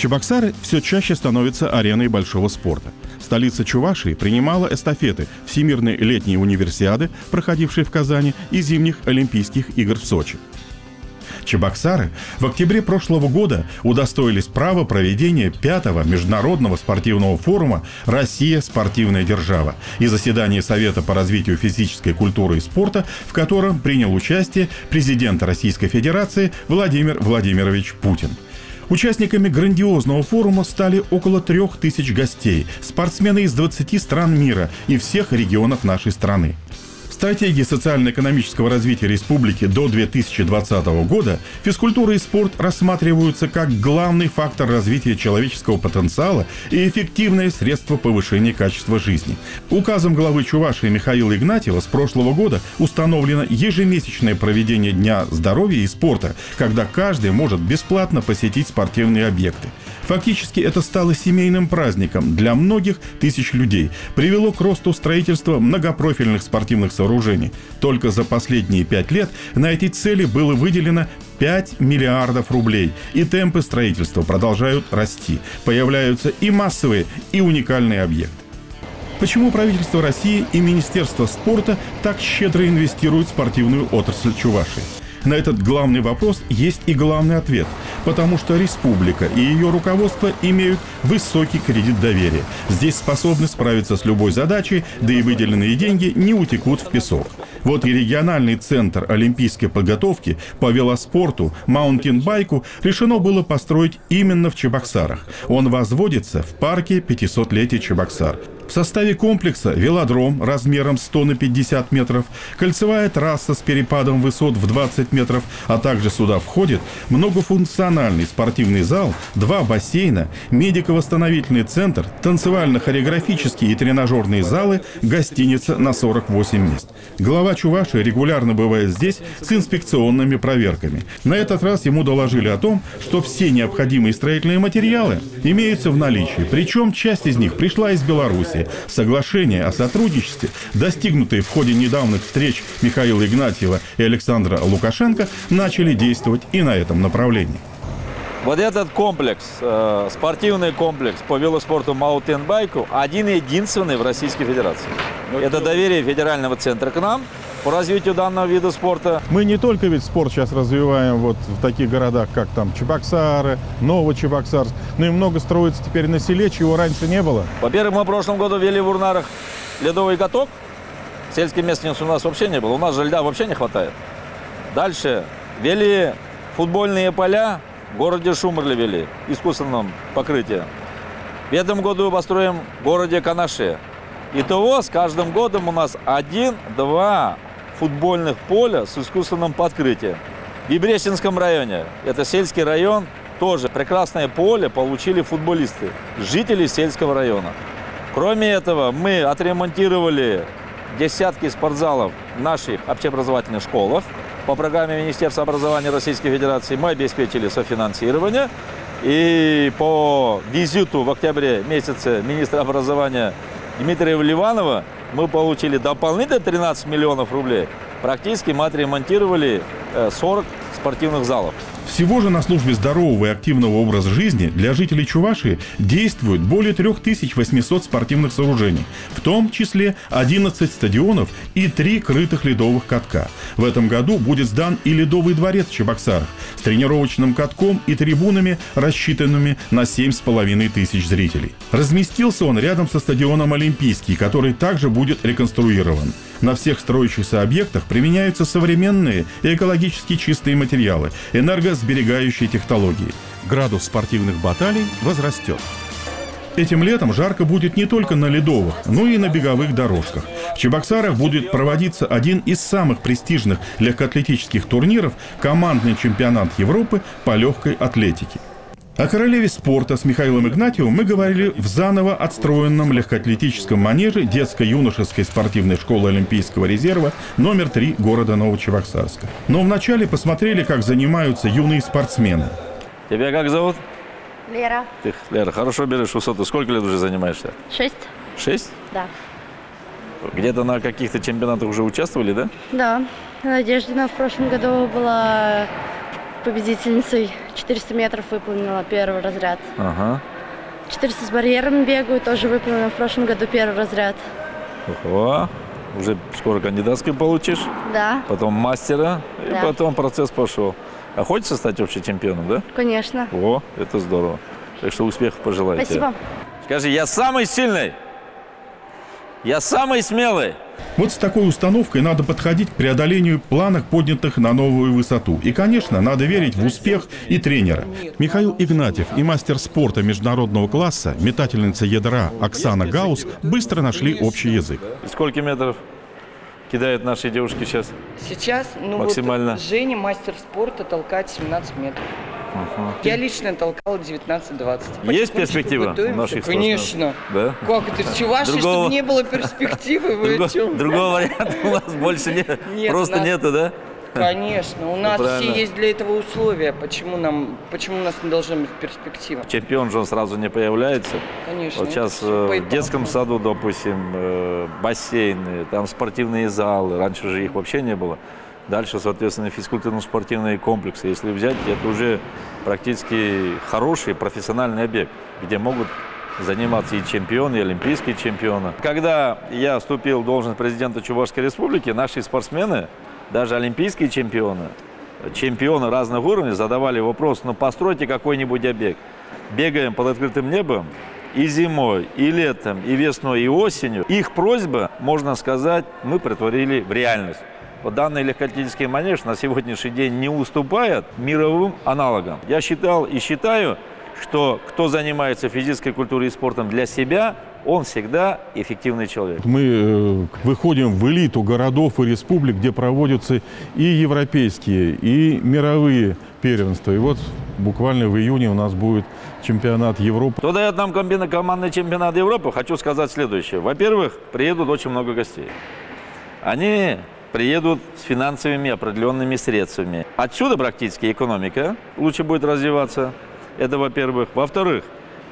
Чебоксары все чаще становятся ареной большого спорта. Столица Чувашии принимала эстафеты Всемирной летней универсиады, проходившей в Казани, и зимних Олимпийских игр в Сочи. Чебоксары в октябре прошлого года удостоились права проведения пятого международного спортивного форума «Россия. Спортивная держава» и заседания Совета по развитию физической культуры и спорта, в котором принял участие президент Российской Федерации Владимир Владимирович Путин. Участниками грандиозного форума стали около трех тысяч гостей, спортсмены из 20 стран мира и всех регионов нашей страны стратегии социально-экономического развития республики до 2020 года физкультура и спорт рассматриваются как главный фактор развития человеческого потенциала и эффективное средство повышения качества жизни. Указом главы Чувашии Михаила Игнатьева с прошлого года установлено ежемесячное проведение Дня здоровья и спорта, когда каждый может бесплатно посетить спортивные объекты. Фактически это стало семейным праздником для многих тысяч людей, привело к росту строительства многопрофильных спортивных сооружений. Только за последние пять лет на эти цели было выделено 5 миллиардов рублей. И темпы строительства продолжают расти. Появляются и массовые, и уникальные объекты. Почему правительство России и Министерство спорта так щедро инвестируют в спортивную отрасль Чувашии? На этот главный вопрос есть и главный ответ. Потому что республика и ее руководство имеют высокий кредит доверия. Здесь способны справиться с любой задачей, да и выделенные деньги не утекут в песок. Вот и региональный центр олимпийской подготовки по велоспорту, маунтинбайку решено было построить именно в Чебоксарах. Он возводится в парке 500-летия Чебоксар. В составе комплекса велодром размером 100 на 50 метров, кольцевая трасса с перепадом высот в 20 метров, а также сюда входит многофункциональный спортивный зал, два бассейна, медико-восстановительный центр, танцевально-хореографические и тренажерные залы, гостиница на 48 мест. Глава Чуваши регулярно бывает здесь с инспекционными проверками. На этот раз ему доложили о том, что все необходимые строительные материалы имеются в наличии, причем часть из них пришла из Беларуси. Согласия, соглашения о сотрудничестве, достигнутые в ходе недавних встреч Михаила Игнатьева и Александра Лукашенко, начали действовать и на этом направлении. Вот этот комплекс, э, спортивный комплекс по велоспорту маутенбайку, один единственный в Российской Федерации. Это доверие федерального центра к нам, по развитию данного вида спорта. Мы не только ведь спорт сейчас развиваем вот в таких городах, как там Чебоксары, Новочебоксарск, но и много строится теперь на селе, чего раньше не было. Во-первых, мы в прошлом году ввели в Урнарах ледовый каток. Сельской местности у нас вообще не было. У нас же льда вообще не хватает. Дальше ввели футбольные поля, в городе Шумерле вели, искусственном покрытии. В этом году построим в городе Канаше. Итого с каждым годом у нас один-два футбольных поля с искусственным подкрытием. В Ебресинском районе, это сельский район, тоже прекрасное поле получили футболисты, жители сельского района. Кроме этого, мы отремонтировали десятки спортзалов в наших общеобразовательных школах. По программе Министерства образования Российской Федерации мы обеспечили софинансирование. И по визиту в октябре месяце министра образования Дмитрия Ливанова мы получили дополнительно 13 миллионов рублей. Практически мы отремонтировали 40 э, спортивных залов. Всего же на службе здорового и активного образа жизни для жителей Чувашии действует более 3800 спортивных сооружений, в том числе 11 стадионов и 3 крытых ледовых катка. В этом году будет сдан и ледовый дворец в Чебоксарах с тренировочным катком и трибунами, рассчитанными на 7,5 тысяч зрителей. Разместился он рядом со стадионом Олимпийский, который также будет реконструирован. На всех строящихся объектах применяются современные и экологически чистые материалы, энергосберегающие технологии. Градус спортивных баталий возрастет. Этим летом жарко будет не только на ледовых, но и на беговых дорожках. В Чебоксарах будет проводиться один из самых престижных легкоатлетических турниров – командный чемпионат Европы по легкой атлетике. О королеве спорта с Михаилом Игнатьевым мы говорили в заново отстроенном легкоатлетическом манеже детско-юношеской спортивной школы Олимпийского резерва номер 3 города Новочебоксарска. Но вначале посмотрели, как занимаются юные спортсмены. Тебя как зовут? Лера. Ты, Лера, хорошо берешь высоту. Сколько лет уже занимаешься? Шесть. Шесть? Да. Где-то на каких-то чемпионатах уже участвовали, да? Да. Надеждина в прошлом году была победительницей 400 метров выполнила первый разряд. Ага. 400 с барьером бегаю, тоже выполнила в прошлом году первый разряд. Ого. Уже скоро кандидатский получишь, Да, потом мастера, и Да. потом процесс пошел. А хочется стать общим чемпионом, да? конечно. О, это здорово. Так что успехов пожелаю тебе. Спасибо. Скажи, я самый сильный, я самый смелый. Вот с такой установкой надо подходить к преодолению планок, поднятых на новую высоту. И, конечно, надо верить в успех и тренера. Михаил Игнатьев и мастер спорта международного класса, метательница ядра Оксана Гаус быстро нашли общий язык. Сколько метров кидают наши девушки сейчас? Сейчас, ну Максимально. вот Женя, мастер спорта, толкает 17 метров. Я лично толкала 19-20. Есть перспектива готовимся. наших Конечно. Да? Как это? В Чувашии, Другого- чтобы не было перспективы, вы о Друго- чем? другого варианта у нас больше нет. Нет, Просто нас- нету, да? Конечно, у нас правильно. все есть для этого условия. Почему нам, почему у нас не должна быть перспектива? Чемпион же он сразу не появляется. Конечно. Вот сейчас э, в детском саду, допустим, э, бассейны, там спортивные залы. Раньше же их вообще не было. Дальше, соответственно, физкультурно-спортивные комплексы. Если взять, это уже практически хороший профессиональный объект, где могут заниматься и чемпионы, и олимпийские чемпионы. Когда я вступил в должность президента Чувашской республики, наши спортсмены, даже олимпийские чемпионы, чемпионы разных уровней задавали вопрос, ну постройте какой-нибудь объект. Бегаем под открытым небом и зимой, и летом, и весной, и осенью. Их просьба, можно сказать, мы притворили в реальность. Вот данный легкоатлетический манеж на сегодняшний день не уступает мировым аналогам. Я считал и считаю, что кто занимается физической культурой и спортом для себя, он всегда эффективный человек. Мы э, выходим в элиту городов и республик, где проводятся и европейские, и мировые первенства. И вот буквально в июне у нас будет чемпионат Европы. Кто дает нам командный чемпионат Европы, хочу сказать следующее. Во-первых, приедут очень много гостей. Они приедут с финансовыми определенными средствами. Отсюда практически экономика лучше будет развиваться. Это во-первых. Во-вторых,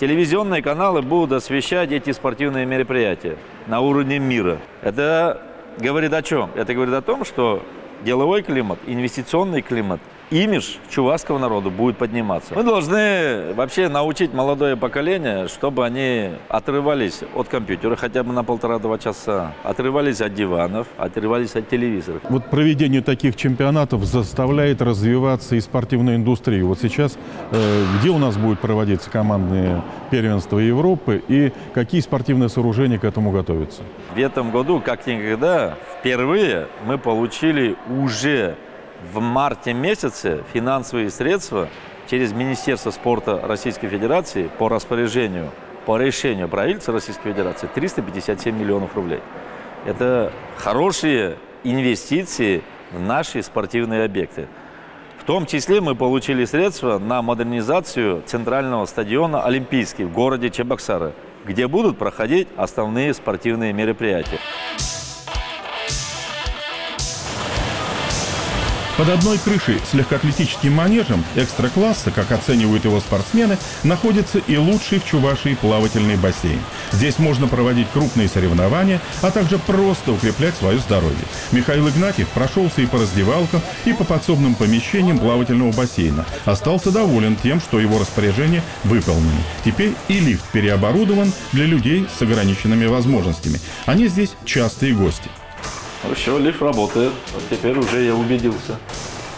телевизионные каналы будут освещать эти спортивные мероприятия на уровне мира. Это говорит о чем? Это говорит о том, что деловой климат, инвестиционный климат, имидж чувашского народа будет подниматься. Мы должны вообще научить молодое поколение, чтобы они отрывались от компьютера хотя бы на полтора-два часа, отрывались от диванов, отрывались от телевизоров. Вот проведение таких чемпионатов заставляет развиваться и спортивную индустрию. Вот сейчас э, где у нас будут проводиться командные первенства Европы и какие спортивные сооружения к этому готовятся? В этом году, как никогда, впервые мы получили уже в марте месяце финансовые средства через Министерство спорта Российской Федерации по распоряжению, по решению правительства Российской Федерации 357 миллионов рублей. Это хорошие инвестиции в наши спортивные объекты. В том числе мы получили средства на модернизацию центрального стадиона «Олимпийский» в городе Чебоксары, где будут проходить основные спортивные мероприятия. Под одной крышей с легкоатлетическим манежем экстра-класса, как оценивают его спортсмены, находится и лучший в Чувашии плавательный бассейн. Здесь можно проводить крупные соревнования, а также просто укреплять свое здоровье. Михаил Игнатьев прошелся и по раздевалкам, и по подсобным помещениям плавательного бассейна. Остался доволен тем, что его распоряжения выполнены. Теперь и лифт переоборудован для людей с ограниченными возможностями. Они здесь частые гости. Ну все, лифт работает. Вот теперь уже я убедился.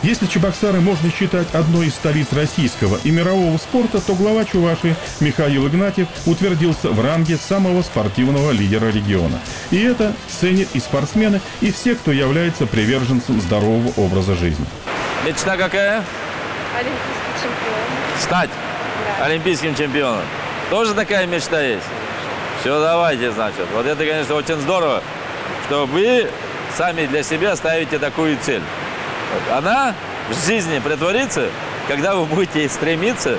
Если Чебоксары можно считать одной из столиц российского и мирового спорта, то глава Чувашии Михаил Игнатьев утвердился в ранге самого спортивного лидера региона. И это ценят и спортсмены, и все, кто является приверженцем здорового образа жизни. Мечта какая? Олимпийский чемпион. Стать олимпийским чемпионом. Тоже такая мечта есть? Все, давайте, значит. Вот это, конечно, очень здорово, что вы сами для себя ставите такую цель. Она в жизни притворится, когда вы будете стремиться,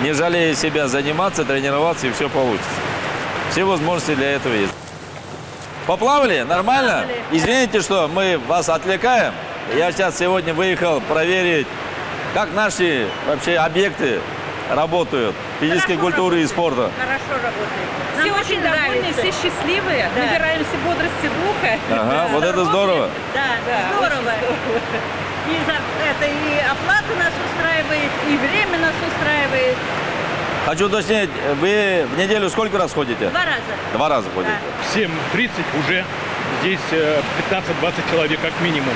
не жалея себя, заниматься, тренироваться, и все получится. Все возможности для этого есть. Поплавали? Нормально? Извините, что мы вас отвлекаем. Я сейчас сегодня выехал проверить, как наши вообще объекты работают физической культуры и спорта. Хорошо работает. Нам Все очень довольны, все счастливые, Да. набираемся бодрости духа. Ага, вот это здорово. Да, Да, здорово. И за это и оплата нас устраивает, и время нас устраивает. Хочу уточнить, вы в неделю сколько раз ходите? Два раза. Два раза ходите. Да. 7.30 уже здесь э, 15-20 человек как минимум.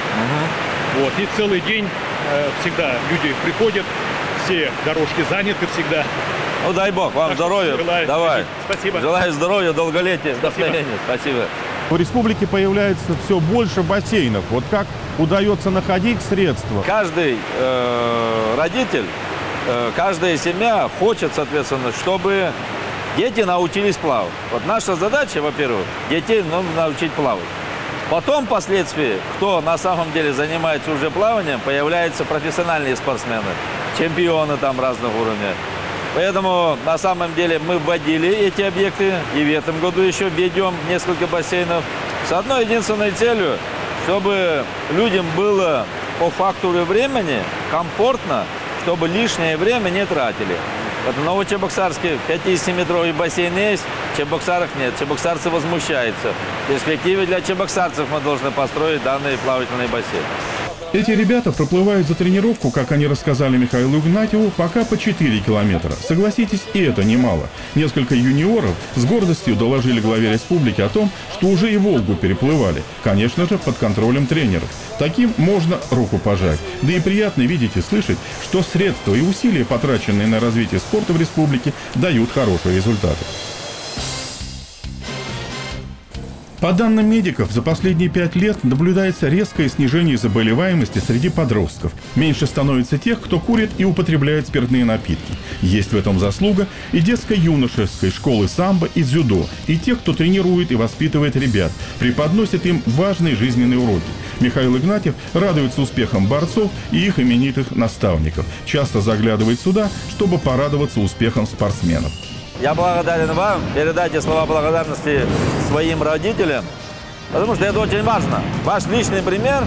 Вот. И целый день э, всегда люди приходят, все дорожки заняты всегда. Ну дай бог, вам Так здоровья. желаю. Давай. Спасибо. Желаю здоровья, долголетия, Спасибо. вдохновения. Спасибо. В республике появляется все больше бассейнов. Вот как удается находить средства? Каждый э, родитель, э, каждая семья хочет, соответственно, чтобы дети научились плавать. Вот наша задача, во-первых, детей нужно научить плавать. Потом, впоследствии, кто на самом деле занимается уже плаванием, появляются профессиональные спортсмены, чемпионы там разных уровней. Поэтому на самом деле мы вводили эти объекты и в этом году еще ведем несколько бассейнов с одной единственной целью, чтобы людям было по фактуре времени комфортно, чтобы лишнее время не тратили. Вот в Новочебоксарске 50-метровый бассейн есть, Чебоксарах нет. Чебоксарцы возмущаются. В перспективе для чебоксарцев мы должны построить данный плавательный бассейн. Эти ребята проплывают за тренировку, как они рассказали Михаилу Игнатьеву, пока по 4 километра. Согласитесь, и это немало. Несколько юниоров с гордостью доложили главе республики о том, что уже и Волгу переплывали. Конечно же, под контролем тренеров. Таким можно руку пожать. Да и приятно видеть и слышать, что средства и усилия, потраченные на развитие спорта в республике, дают хорошие результаты. По данным медиков, за последние пять лет наблюдается резкое снижение заболеваемости среди подростков. Меньше становится тех, кто курит и употребляет спиртные напитки. Есть в этом заслуга и детско-юношеской школы самбо и дзюдо, и тех, кто тренирует и воспитывает ребят, преподносит им важные жизненные уроки. Михаил Игнатьев радуется успехам борцов и их именитых наставников. Часто заглядывает сюда, чтобы порадоваться успехам спортсменов. Я благодарен вам. Передайте слова благодарности своим родителям, потому что это очень важно. Ваш личный пример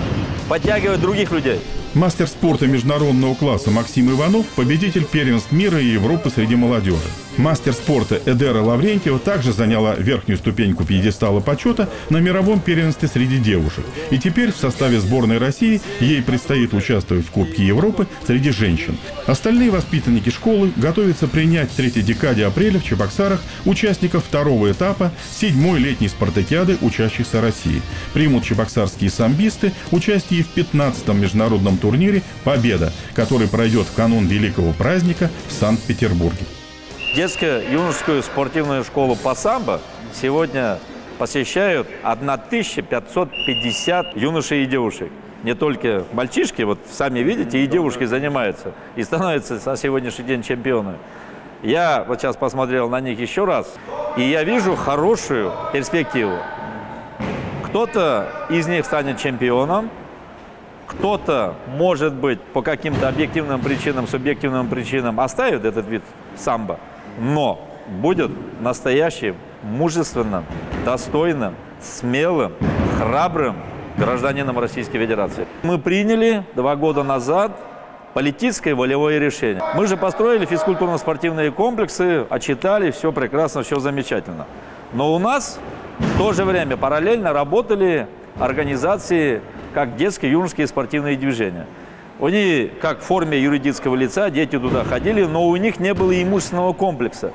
подтягивает других людей. Мастер спорта международного класса Максим Иванов – победитель первенств мира и Европы среди молодежи. Мастер спорта Эдера Лаврентьева также заняла верхнюю ступеньку пьедестала почета на мировом первенстве среди девушек. И теперь в составе сборной России ей предстоит участвовать в Кубке Европы среди женщин. Остальные воспитанники школы готовятся принять в третьей декаде апреля в Чебоксарах участников второго этапа седьмой летней спартакиады учащихся России. Примут чебоксарские самбисты участие в 15-м международном турнире «Победа», который пройдет в канун великого праздника в Санкт-Петербурге. Детско-юношескую спортивную школу по самбо сегодня посещают 1550 юношей и девушек. Не только мальчишки, вот сами видите, и девушки занимаются. И становятся на сегодняшний день чемпионы. Я вот сейчас посмотрел на них еще раз, и я вижу хорошую перспективу. Кто-то из них станет чемпионом, кто-то, может быть, по каким-то объективным причинам, субъективным причинам оставит этот вид самбо, но будет настоящим, мужественным, достойным, смелым, храбрым гражданином Российской Федерации. Мы приняли два года назад политическое волевое решение. Мы же построили физкультурно-спортивные комплексы, отчитали, все прекрасно, все замечательно. Но у нас в то же время параллельно работали организации, как детские юношеские спортивные движения. Они, как в форме юридического лица, дети туда ходили, но у них не было имущественного комплекса.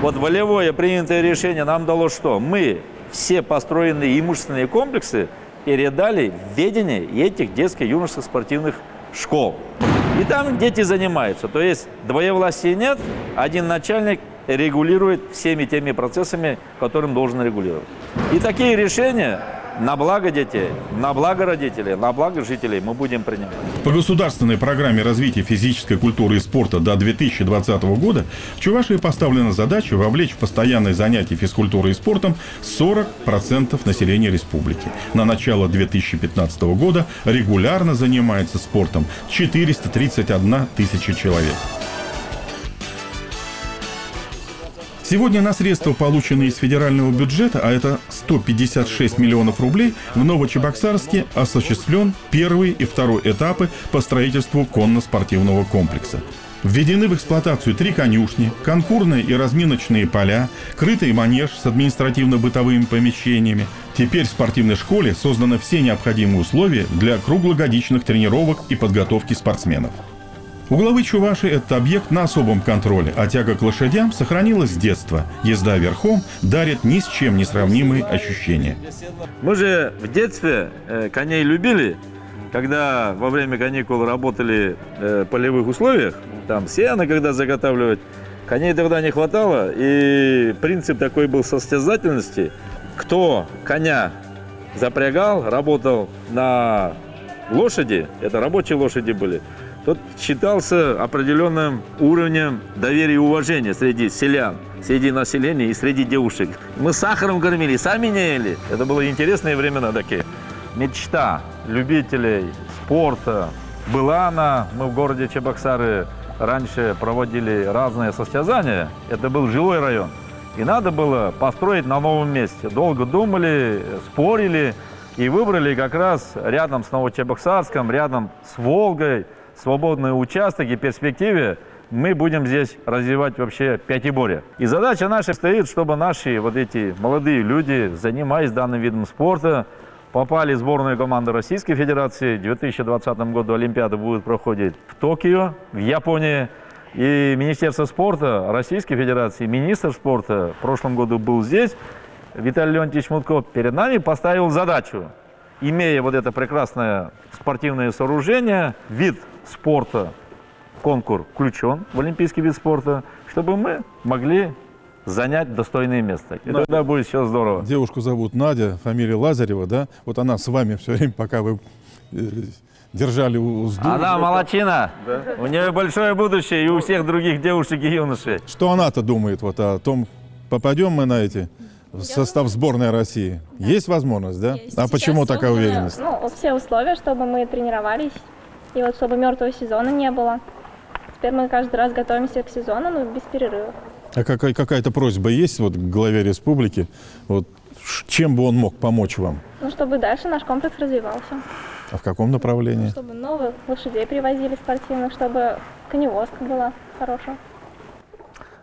Вот волевое принятое решение нам дало что? Мы все построенные имущественные комплексы передали в ведение этих детско-юношеских спортивных школ. И там дети занимаются. То есть двоевластия нет, один начальник регулирует всеми теми процессами, которым должен регулировать. И такие решения на благо детей, на благо родителей, на благо жителей мы будем принимать. По государственной программе развития физической культуры и спорта до 2020 года в Чувашии поставлена задача вовлечь в постоянные занятия физкультурой и спортом 40% населения республики. На начало 2015 года регулярно занимается спортом 431 тысяча человек. Сегодня на средства, полученные из федерального бюджета, а это 156 миллионов рублей, в Новочебоксарске осуществлен первый и второй этапы по строительству конно-спортивного комплекса. Введены в эксплуатацию три конюшни, конкурные и разминочные поля, крытый манеж с административно-бытовыми помещениями. Теперь в спортивной школе созданы все необходимые условия для круглогодичных тренировок и подготовки спортсменов. У главы Чуваши этот объект на особом контроле, а тяга к лошадям сохранилась с детства. Езда верхом дарит ни с чем не сравнимые ощущения. Мы же в детстве э, коней любили, когда во время каникул работали э, в полевых условиях, там сено когда заготавливать, коней тогда не хватало, и принцип такой был состязательности. Кто коня запрягал, работал на лошади, это рабочие лошади были, тот считался определенным уровнем доверия и уважения среди селян, среди населения и среди девушек. Мы сахаром кормили, сами не ели. Это были интересные времена такие. Мечта любителей спорта была она. Мы в городе Чебоксары раньше проводили разные состязания. Это был жилой район. И надо было построить на новом месте. Долго думали, спорили и выбрали как раз рядом с Новочебоксарском, рядом с Волгой, свободный участок и перспективе мы будем здесь развивать вообще пятиборье. И задача наша стоит, чтобы наши вот эти молодые люди, занимаясь данным видом спорта, попали в сборную команду Российской Федерации. В 2020 году Олимпиада будет проходить в Токио, в Японии. И Министерство спорта Российской Федерации, министр спорта в прошлом году был здесь, Виталий Леонтьевич Мутков перед нами поставил задачу, имея вот это прекрасное спортивное сооружение, вид спорта, конкурс включен в олимпийский вид спорта, чтобы мы могли занять достойное место. И Надя. тогда будет все здорово. Девушку зовут Надя, фамилия Лазарева, да? Вот она с вами все время, пока вы э, держали узду. Она молочина. У нее большое будущее и у всех других девушек и юношей. Что она-то думает вот о том, попадем мы на эти в состав сборной России? Есть возможность, да? Есть. А Сейчас почему такая созданы, уверенность? Ну, все условия, чтобы мы тренировались, и вот чтобы мертвого сезона не было. Теперь мы каждый раз готовимся к сезону, но без перерыва. А какая, какая-то просьба есть вот к главе республики? Вот чем бы он мог помочь вам? Ну, чтобы дальше наш комплекс развивался. А в каком направлении? Чтобы новых лошадей привозили спортивных, чтобы коневозка была хорошая.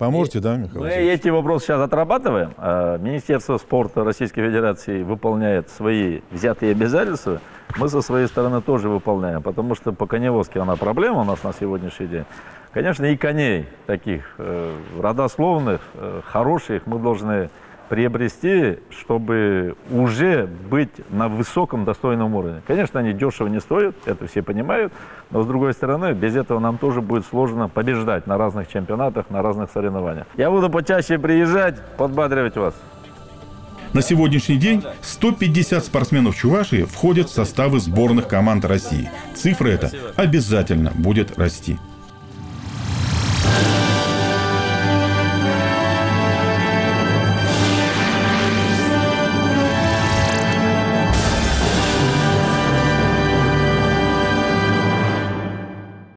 Поможете, да, Михаил? Мы эти вопросы сейчас отрабатываем. А Министерство спорта Российской Федерации выполняет свои взятые обязательства. Мы со своей стороны тоже выполняем, потому что по коневозке она проблема у нас на сегодняшний день. Конечно, и коней таких э, родословных, э, хороших мы должны приобрести, чтобы уже быть на высоком достойном уровне. Конечно, они дешево не стоят, это все понимают, но с другой стороны, без этого нам тоже будет сложно побеждать на разных чемпионатах, на разных соревнованиях. Я буду почаще приезжать, подбадривать вас. На сегодняшний день 150 спортсменов Чувашии входят в составы сборных команд России. Цифра эта обязательно будет расти.